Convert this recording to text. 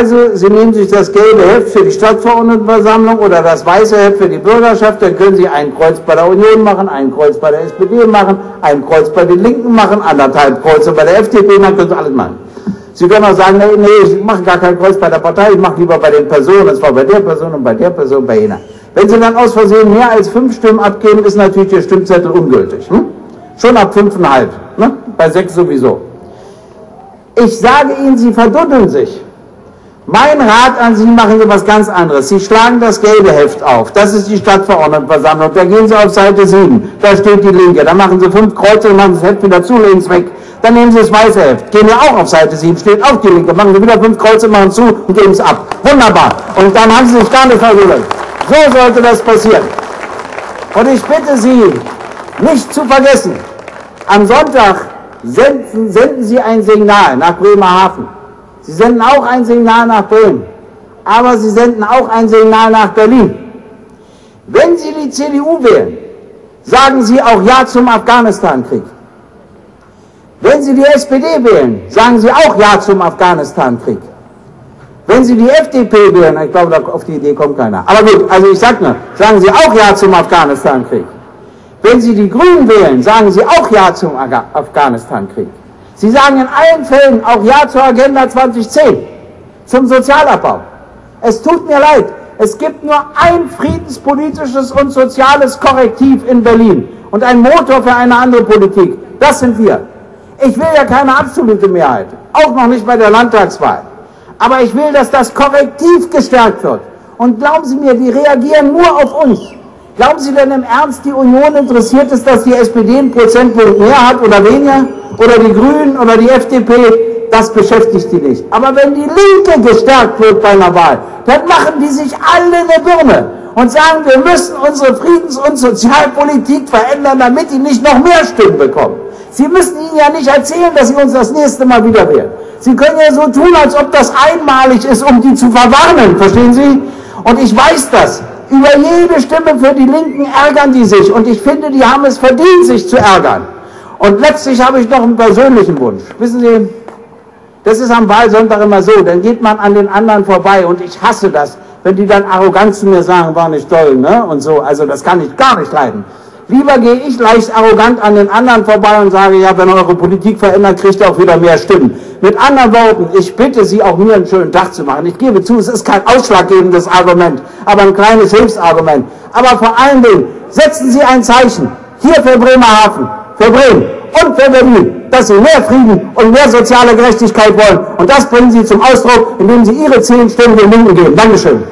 Also, Sie nehmen sich das gelbe Heft für die Stadtverordnetenversammlung oder das weiße Heft für die Bürgerschaft, dann können Sie ein Kreuz bei der Union machen, ein Kreuz bei der SPD machen, ein Kreuz bei den Linken machen, anderthalb Kreuze bei der FDP machen, können Sie alles machen. Sie können auch sagen, nee, nee ich mache gar kein Kreuz bei der Partei, ich mache lieber bei den Personen, es war bei der Person und bei der Person, bei jener. Wenn Sie dann aus Versehen mehr als fünf Stimmen abgeben, ist natürlich Ihr Stimmzettel ungültig. Hm? Schon ab fünfeinhalb, ne? bei sechs sowieso. Ich sage Ihnen, Sie verduddeln sich. Mein Rat an Sie, machen Sie was ganz anderes. Sie schlagen das gelbe Heft auf. Das ist die Stadtverordnetenversammlung. Da gehen Sie auf Seite 7. Da steht die Linke. Da machen Sie fünf Kreuze und machen das Heft wieder zu, legen es weg. Dann nehmen Sie das weiße Heft. Gehen wir auch auf Seite 7. Steht auch die Linke. Machen Sie wieder fünf Kreuze, machen zu und geben es ab. Wunderbar. Und dann haben Sie sich gar nicht verwundert. So sollte das passieren. Und ich bitte Sie, nicht zu vergessen, am Sonntag senden, senden Sie ein Signal nach Bremerhaven. Sie senden auch ein Signal nach Bremen, aber Sie senden auch ein Signal nach Berlin. Wenn Sie die CDU wählen, sagen Sie auch Ja zum Afghanistan-Krieg. Wenn Sie die SPD wählen, sagen Sie auch Ja zum Afghanistan-Krieg. Wenn Sie die FDP wählen, ich glaube, auf die Idee kommt keiner. Aber gut, also ich sage nur, sagen Sie auch Ja zum Afghanistan-Krieg. Wenn Sie die Grünen wählen, sagen Sie auch Ja zum Afghanistan-Krieg. Sie sagen in allen Fällen auch Ja zur Agenda 2010, zum Sozialabbau. Es tut mir leid, es gibt nur ein friedenspolitisches und soziales Korrektiv in Berlin und ein Motor für eine andere Politik. Das sind wir. Ich will ja keine absolute Mehrheit, auch noch nicht bei der Landtagswahl. Aber ich will, dass das Korrektiv gestärkt wird. Und glauben Sie mir, die reagieren nur auf uns. Glauben Sie denn im Ernst, die Union interessiert es, dass die SPD einen Prozentpunkt mehr hat oder weniger? Oder die Grünen oder die FDP? Das beschäftigt die nicht. Aber wenn die Linke gestärkt wird bei einer Wahl, dann machen die sich alle eine Birne und sagen, wir müssen unsere Friedens- und Sozialpolitik verändern, damit die nicht noch mehr Stimmen bekommen. Sie müssen ihnen ja nicht erzählen, dass sie uns das nächste Mal wieder wählen. Sie können ja so tun, als ob das einmalig ist, um die zu verwarnen, verstehen Sie? Und ich weiß das. Über jede Stimme für die Linken ärgern die sich. Und ich finde, die haben es verdient, sich zu ärgern. Und letztlich habe ich noch einen persönlichen Wunsch. Wissen Sie, das ist am Wahlsonntag immer so. Dann geht man an den anderen vorbei. Und ich hasse das, wenn die dann arrogant zu mir sagen, war nicht toll, ne? Und so. Also das kann ich gar nicht leiden. Lieber gehe ich leicht arrogant an den anderen vorbei und sage, ja, wenn eure Politik verändert, kriegt ihr auch wieder mehr Stimmen. Mit anderen Worten, ich bitte Sie auch mir einen schönen Tag zu machen. Ich gebe zu, es ist kein ausschlaggebendes Argument, aber ein kleines Hilfsargument. Aber vor allen Dingen, setzen Sie ein Zeichen. Hier für Bremerhaven, für Bremen und für Berlin, dass Sie mehr Frieden und mehr soziale Gerechtigkeit wollen. Und das bringen Sie zum Ausdruck, indem Sie Ihre zehn Stimmen den Linken geben. Dankeschön.